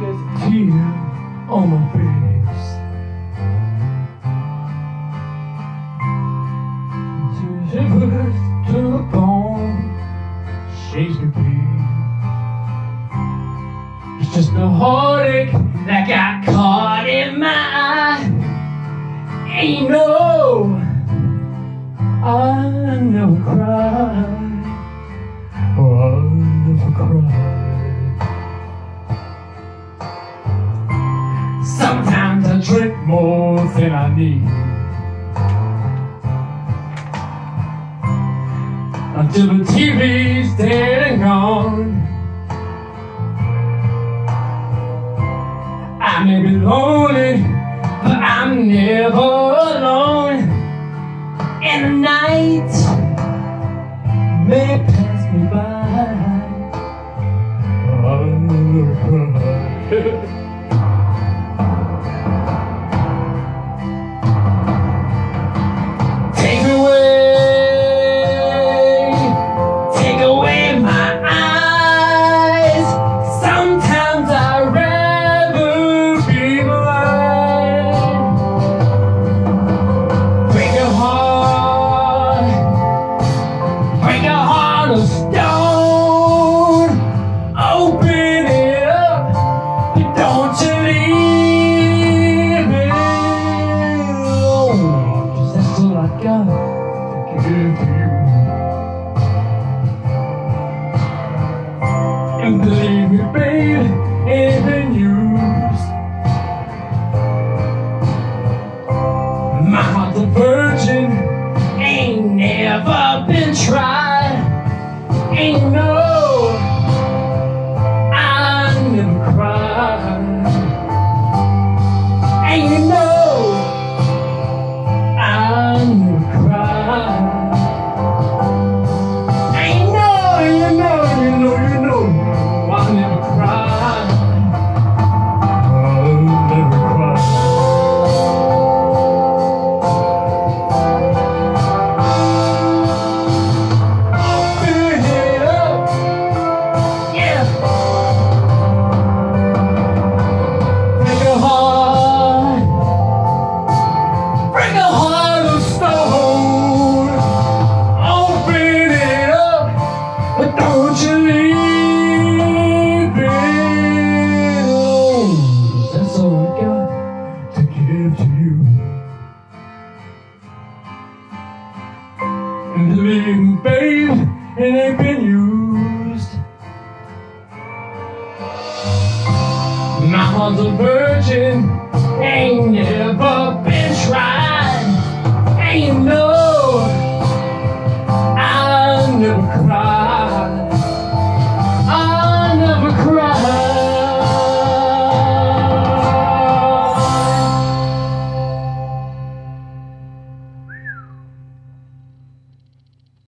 there's a tear on my face. Shivers to the bone, shakes me deep. It's just a heartache that got caught in my eye. And you know, I never cry. More than I need. Until the TV's dead and gone. I may be lonely, but I'm never alone. And the night may pass me by. Got to give you. And believe me, babe, it's been used. My heart's a virgin, ain't never been tried. Ain't no, Believe me, babe, it ain't been used. My heart's a virgin, ain't never.